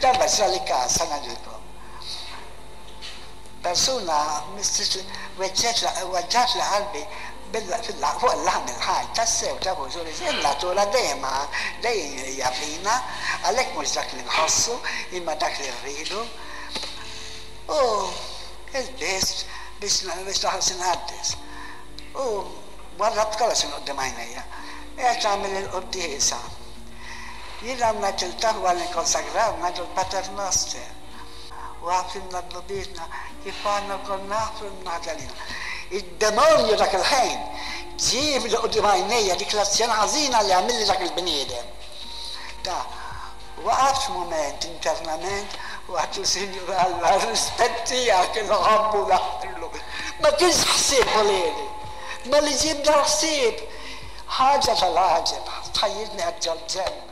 Darba ġrali kas, għana ġibru. Persuna, weġġet la qalbi, fuq l-ħam il-ħaj, tassew ġabu ġuri, il-natura dejma, dejjem jafina, għalek mux dak li nħossu, imma dak li rridu. U oh, il-bist biex naħas nħaddis. Oh, U warra tkolla xin għoddimajnija. Għet għamil il-qoddi jisa. إلى أن التهوى اللي consagrava al Pater Noster. واقفين نад نبيتنا كيف أنا كنا من علينا الدمار ذاك الحين جيب لقدام عينيا ديكلاسيون عظيمة اللي عمل لي ذاك البني آدم. وقفت مومنت انترنامنت وقت سيدي قال ريسبكتي ياك الغب وقال ما كنتش حسيب وليلي ما اللي جيب ده حسيب حاجة العجب خيرني أجل الجنة